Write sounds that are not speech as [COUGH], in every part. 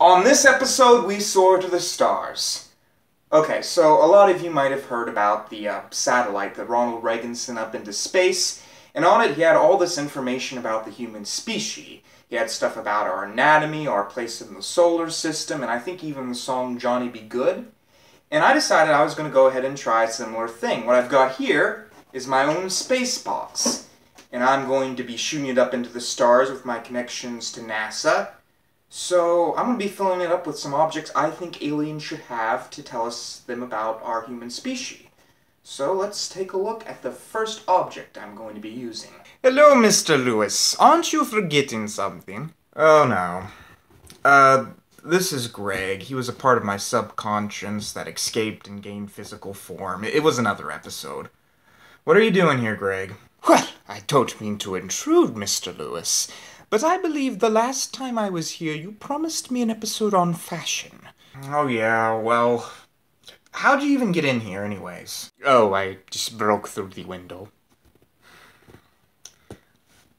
On this episode, we soar to the stars. Okay, so a lot of you might have heard about the uh, satellite that Ronald Reagan sent up into space, and on it he had all this information about the human species. He had stuff about our anatomy, our place in the solar system, and I think even the song Johnny B. Goode. And I decided I was going to go ahead and try a similar thing. What I've got here is my own space box, and I'm going to be shooting it up into the stars with my connections to NASA. So I'm going to be filling it up with some objects I think aliens should have to tell us them about our human species. So let's take a look at the first object I'm going to be using. Hello, Mr. Lewis. Aren't you forgetting something? Oh no. Uh, this is Greg. He was a part of my subconscious that escaped and gained physical form. It was another episode. What are you doing here, Greg? Well, I don't mean to intrude, Mr. Lewis, but I believe the last time I was here you promised me an episode on fashion. Oh, yeah, well. How'd you even get in here, anyways? Oh, I just broke through the window.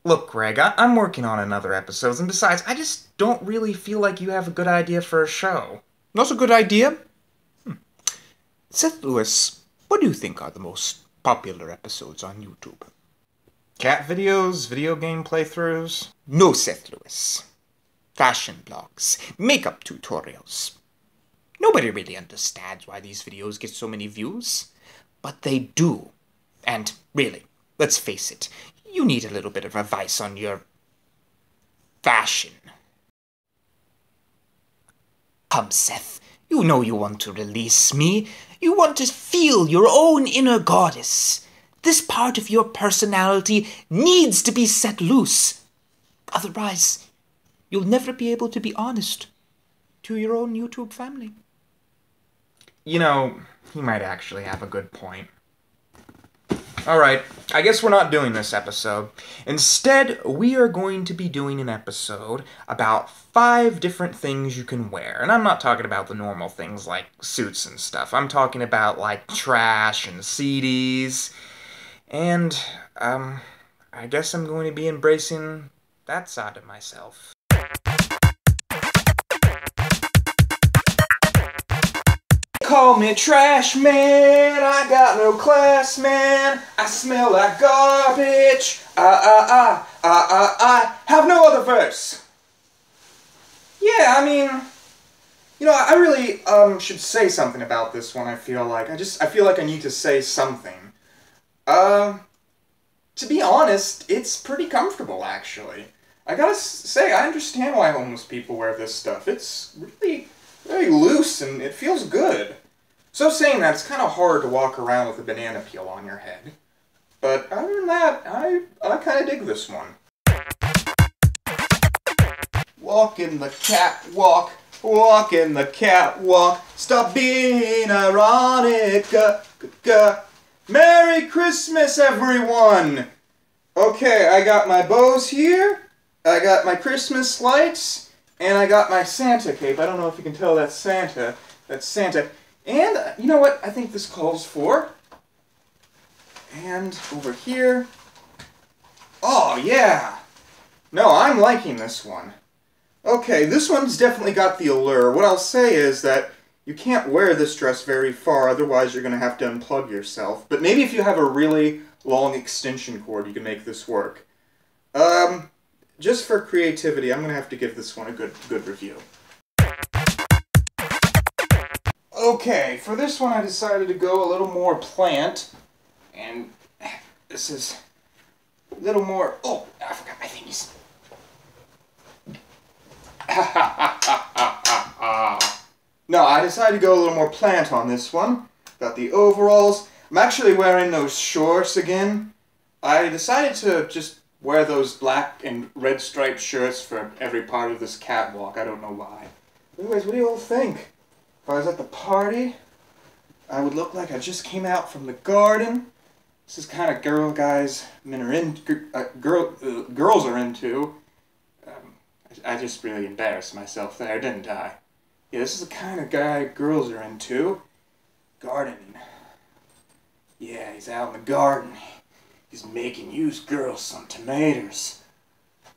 Look, Greg, I- am working on another episode, and besides, I just don't really feel like you have a good idea for a show. Not a good idea? Hmm. Seth Lewis, what do you think are the most popular episodes on YouTube? Cat videos, video game playthroughs? No, Seth Lewis. Fashion blogs, makeup tutorials. Nobody really understands why these videos get so many views, but they do. And really, let's face it, you need a little bit of advice on your fashion. Come, Seth. You know you want to release me. You want to feel your own inner goddess. This part of your personality needs to be set loose. Otherwise, you'll never be able to be honest to your own YouTube family. You know, he might actually have a good point. Alright, I guess we're not doing this episode. Instead, we are going to be doing an episode about five different things you can wear. And I'm not talking about the normal things like suits and stuff. I'm talking about like trash and CDs. And, um, I guess I'm going to be embracing that side of myself. Call me trash man, I got no class man, I smell like garbage, I, I, I, I, I, I have no other verse. Yeah, I mean, you know, I really um, should say something about this one, I feel like. I just, I feel like I need to say something. Uh, to be honest, it's pretty comfortable, actually. I gotta say, I understand why homeless people wear this stuff. It's really very loose and it feels good. So saying that, it's kind of hard to walk around with a banana peel on your head. But other than that, I, I kind of dig this one. Walking the catwalk, walking the catwalk, stop being ironic. Uh, uh, Merry Christmas, everyone! Okay, I got my bows here, I got my Christmas lights, and I got my Santa cape. I don't know if you can tell that's Santa. That's Santa. And, uh, you know what I think this calls for? And over here. Oh, yeah! No, I'm liking this one. Okay, this one's definitely got the allure. What I'll say is that you can't wear this dress very far, otherwise you're going to have to unplug yourself. But maybe if you have a really long extension cord, you can make this work. Um, just for creativity, I'm going to have to give this one a good, good review. Okay, for this one I decided to go a little more plant, and this is a little more, oh, I forgot my thingies. [LAUGHS] no, I decided to go a little more plant on this one. Got the overalls. I'm actually wearing those shorts again. I decided to just wear those black and red striped shirts for every part of this catwalk. I don't know why. Anyways, what do you all think? If I was at the party, I would look like I just came out from the garden. This is kind of girl guys men are in, uh, girl, uh, girls are into. Um, I, I just really embarrassed myself there, didn't I? Yeah, this is the kind of guy girls are into. Gardening. Yeah, he's out in the garden. He's making used girls some tomatoes.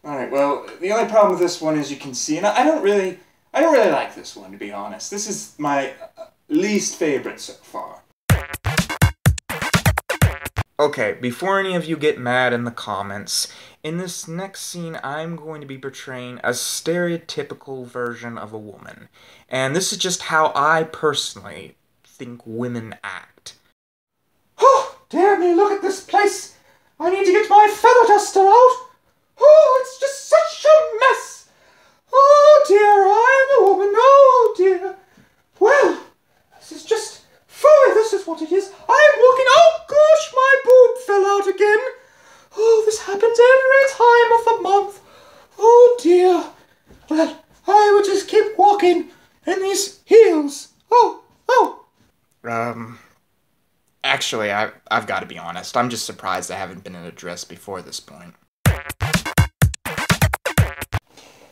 Alright, well, the only problem with this one is you can see, and I don't really, I don't really like this one, to be honest. This is my uh, least favorite so far. Okay, before any of you get mad in the comments, in this next scene I'm going to be portraying a stereotypical version of a woman. And this is just how I personally think women act. Oh, dear me, look at this place! I need to get my feather duster out! Oh, it's just such a mess! Oh dear, I'm a woman, oh dear! Well, this is just. Fooey, this is what it is. I'm walking. Oh gosh, my boob fell out again! Oh, this happens every time of the month! Oh dear! Well, I will just keep walking in these heels. Oh, oh! Um, actually, I, I've got to be honest. I'm just surprised I haven't been in a dress before this point.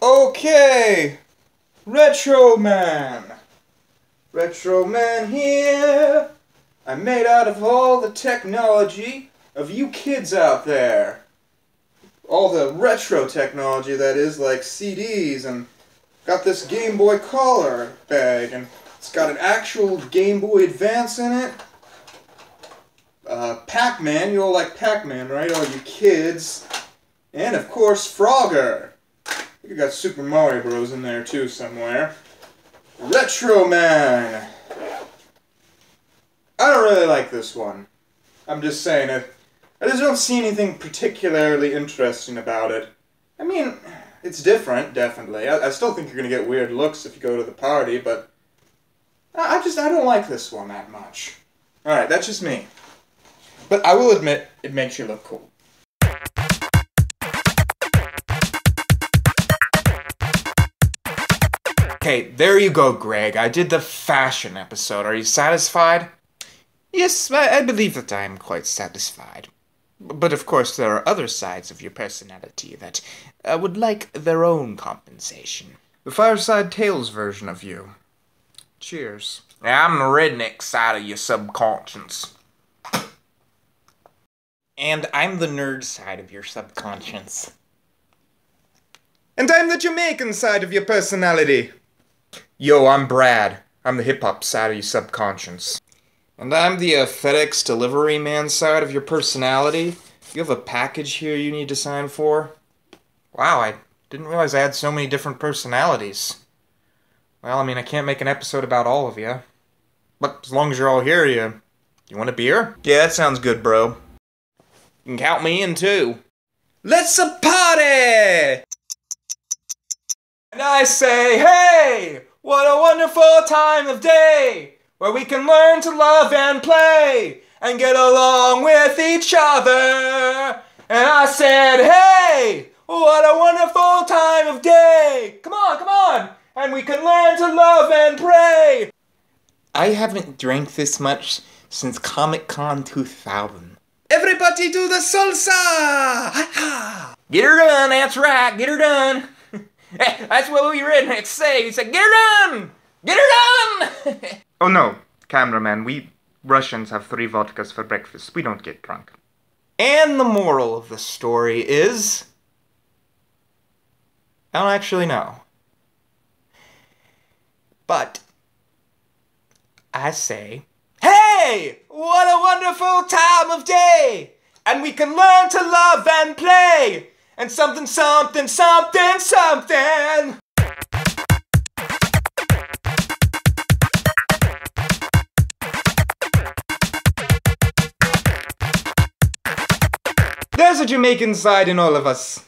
Okay, Retro Man. Retro Man here. I'm made out of all the technology of you kids out there. All the retro technology that is, like CDs, and got this Game Boy Color bag, and it's got an actual Game Boy Advance in it. Uh, Pac-Man, you all like Pac-Man, right? All you kids. And of course, Frogger. You got Super Mario Bros. in there too somewhere. Retro Man. I don't really like this one. I'm just saying it. I just don't see anything particularly interesting about it. I mean, it's different, definitely. I, I still think you're gonna get weird looks if you go to the party, but I, I just I don't like this one that much. All right, that's just me. But I will admit, it makes you look cool. Okay, there you go, Greg. I did the fashion episode. Are you satisfied? Yes, I, I believe that I am quite satisfied. But of course, there are other sides of your personality that uh, would like their own compensation. The Fireside Tales version of you. Cheers. Yeah, I'm the redneck side of your subconscious. And I'm the nerd side of your subconscious. And I'm the Jamaican side of your personality. Yo, I'm Brad. I'm the hip hop side of your subconscious. And I'm the uh, FedEx delivery man side of your personality. You have a package here you need to sign for? Wow, I didn't realize I had so many different personalities. Well, I mean, I can't make an episode about all of you. But as long as you're all here, you, you want a beer? Yeah, that sounds good, bro. You can count me in too. Let's a party! And I say, hey, what a wonderful time of day where we can learn to love and play and get along with each other. And I said, hey, what a wonderful time of day. Come on, come on. And we can learn to love and pray. I haven't drank this much since Comic Con 2000. Everybody do the salsa! [LAUGHS] Get her done, that's right, get her done. [LAUGHS] That's what we rednecks say. We say, get her done! Get her done! [LAUGHS] oh no, cameraman, we Russians have three vodkas for breakfast. We don't get drunk. And the moral of the story is. I don't actually know. But. I say. Hey! What a wonderful time of day! And we can learn to love and play! and something, something, something, something. There's a Jamaican side in all of us.